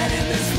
dead in this